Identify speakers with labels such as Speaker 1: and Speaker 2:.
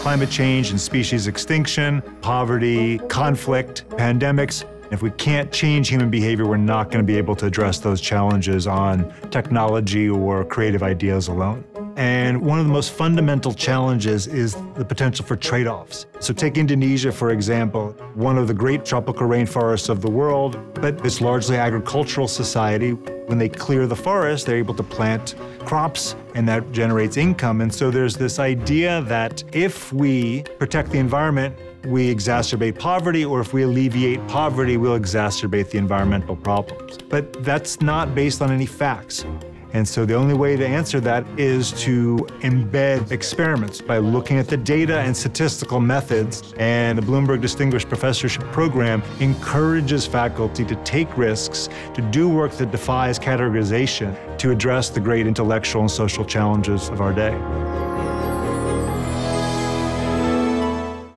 Speaker 1: climate change and species extinction, poverty, conflict, pandemics. If we can't change human behavior, we're not going to be able to address those challenges on technology or creative ideas alone. And one of the most fundamental challenges is the potential for trade offs. So, take Indonesia, for example, one of the great tropical rainforests of the world, but it's largely agricultural society. When they clear the forest, they're able to plant crops, and that generates income. And so, there's this idea that if we protect the environment, we exacerbate poverty, or if we alleviate poverty, we'll exacerbate the environmental problems. But that's not based on any facts. And so the only way to answer that is to embed experiments by looking at the data and statistical methods. And the Bloomberg Distinguished Professorship Program encourages faculty to take risks, to do work that defies categorization, to address the great intellectual and social challenges of our day.